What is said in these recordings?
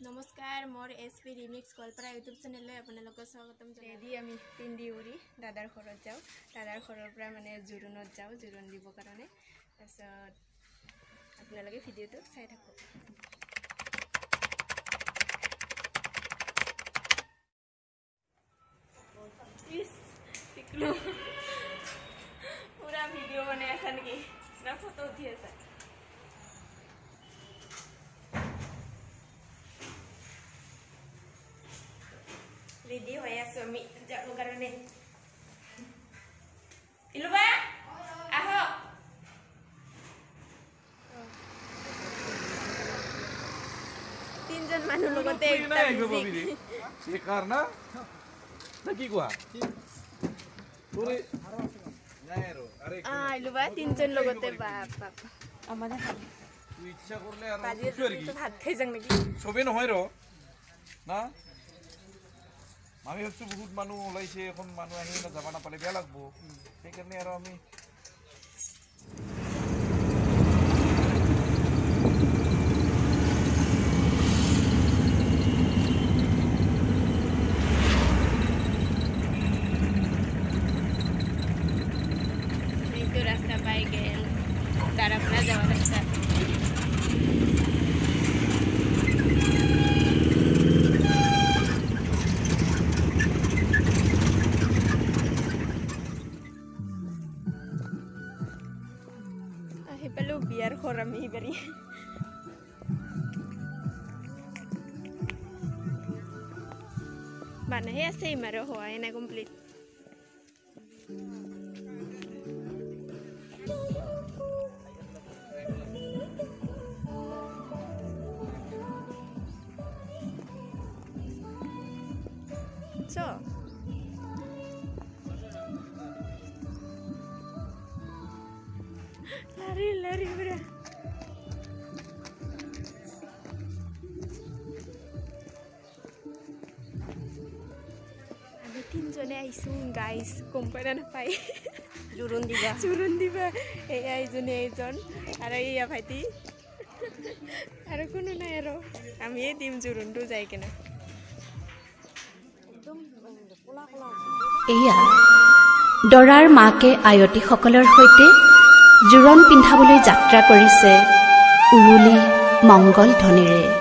নমস্কাৰ মোৰ S P remix Goalpara YouTube চেনেললৈ আপোনালোকক স্বাগতম ৰেডি আমি পিন্ধি উৰি দাদাৰ ঘৰত যাওঁ। দাদাৰ ঘৰৰ পৰা মানে জোৰোণত যাওঁ জোৰোণ দিবৰ কাৰণে। তাৰপিছত আপোনালোকে ভিডিঅ'টো চাই থাকক। পুৰা ভিডিঅ' বনাই আছা নেকি? না ফটো উঠি আছা? যাবৰ কাৰণে ইলুবা আহক তিনজন মানুহ লগতে কি কোৱা নাই ইলুবা তিনজন লগতে বাপ বাপ ভাত খাই নেকি চবেই নহয় ৰ না আমি ভাবছো বহুত মানুহ ওলাইছে এখন মানুহ আহি যাব নাপালে বেয়া লাগব। সেইকাৰণে আৰু আমি Ulu biar horami beri. Bueno, ya se me rojo, ahí no cumplí. So. Lari, lari, bro. আমি তিনজনে আহিছোঁ গাইজ গম পাই না নাপায় জোৰোণ দিবা জোৰোণ দিবা এয়া এইজনী এইজন আৰু এয়া ভাইটি আৰু কোনো নাই আৰু আমিয়ে দিম জোৰোণটো যাই কেনে এয়া দৰাৰ মাকে আয়তীসকলৰ সৈতে জোৰোণ পিন্ধাবলৈ যাত্ৰা কৰিছে উৰুলি মংগল ধ্বনিৰে।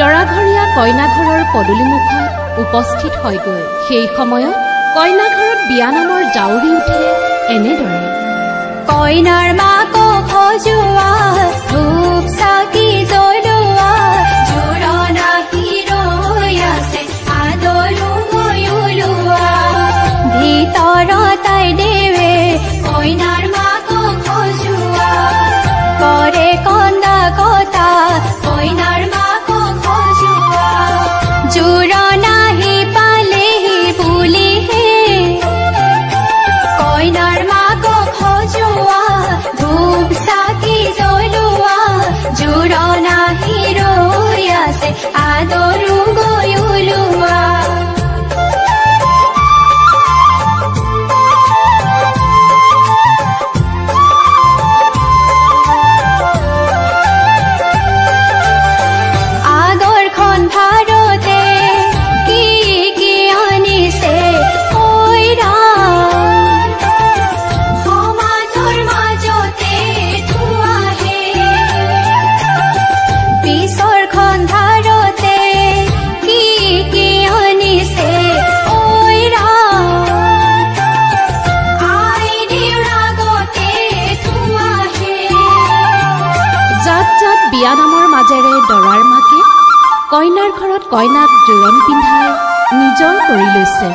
দৰাঘৰীয়া কইনাঘৰৰ পদূলিমুখত উপস্থিত হয়গৈ। সেই সময়ত কইনাঘৰত বিয়া নামৰ জাউৰি উঠে এনেদৰে। কইনাৰ মাকো খজোৱা ধূপ চাকি জ্বলোৱা জোৰণা আছে আদৰো দেৱে হিৰৈ আছে আদৰো কইনাৰ ঘৰত কইনাক জোৰণ পিন্ধাই নিজৰ কৰি লৈছে।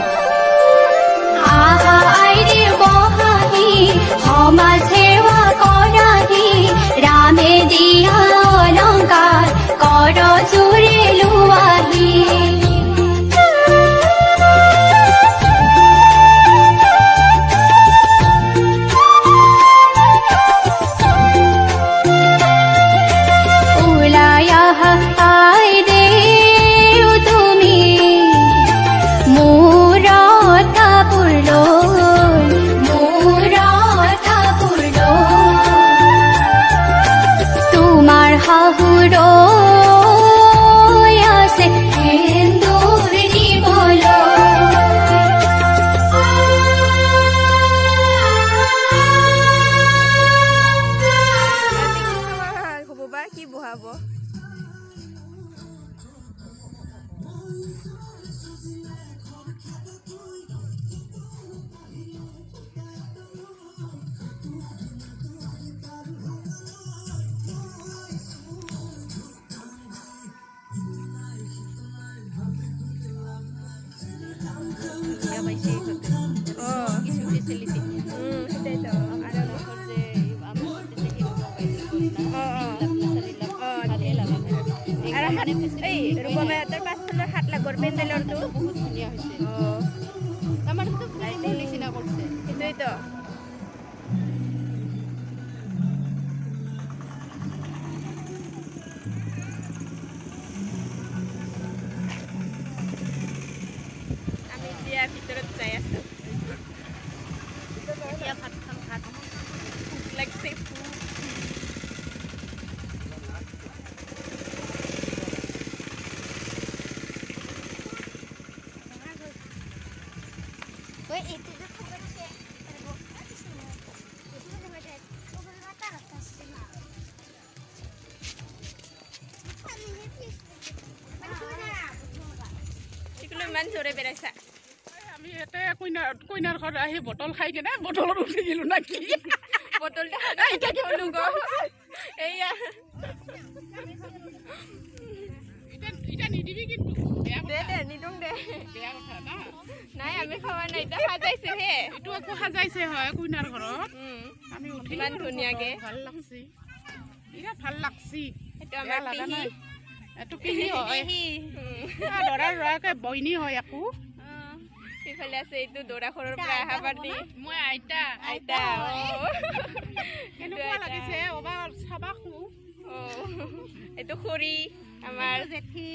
আৰু হাত এই ৰূপমায়াতৰ পাছফালৰ হাত লাগৰ পেণ্ডেলৰটো বহুত ইমান জোৰে বেৰাইছা। আমি ইয়াতে কইনাৰ কইনাৰ ঘৰত আহি বটল খাই কেনে বটলত উঠি গলো নাকি? বটলটা এতিয়া কিয়নো গ এইয়া। এতিয়া এতিয়া নিদিবি কিন্তু। বেয়া দে দে নিদোং দে। বেয়া কথা না? নাই আমি খোৱা নাই। এতিয়া সাজাইছেহে এইটো আকৌ সাজাইছে হয় কইনাৰ ঘৰত। উম, আমি উঠি ইমান গ'লো ধুনীয়াকে। বটল, ভাল লাগছি। বিৰাট ভাল আমাৰ এইটো পিহি হয়। ল'ৰাৰ ল'ৰাকে বইনী হয় আকৌ। অ, সিফালে আছে এইটো দৌৰাখৰৰ পৰা অহা পাৰ্টি। মই আইতা। আইতা। কেনেকুৱা। লাগিছে? অবা চাবা খো। অ, এইটো খৰি আমাৰ জেঠি।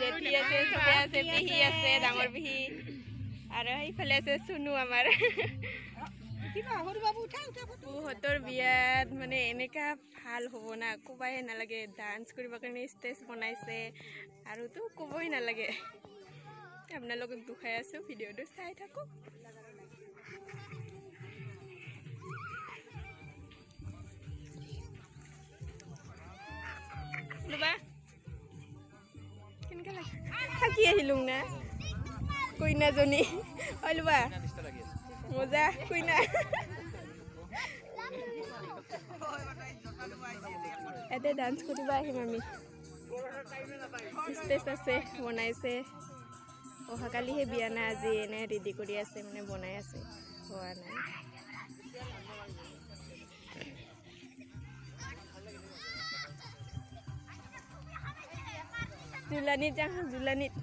জেঠি আছে চবে আছে পিহি আছে। ডাঙৰ পিহি আৰু সেইফালে আছে চুনু আমাৰ। বুহঁতৰ বিয়াত মানে এনেকা ভাল হ'ব না ক'বাই নালাগে ডান্স কৰিব কাৰণে ষ্টেজ বনাইছে আৰুতো ক'বই নালাগে। আপোনালোকক দুখাই আছোঁ ভিডিঅ'টো চাই থাকক লুবা। আহিলোঁ না কইনাজনী। হয় লোৱা মজা কইনা ইয়াতে ডান্স কৰিব আহিম আমি ষ্টেজ আছে বনাইছে অহাকালিহে বিয়া নাই আজি এনে ৰেডি কৰি আছে মানে বনাই আছে হোৱা নাই জুলানিত যাওঁ জুলানিত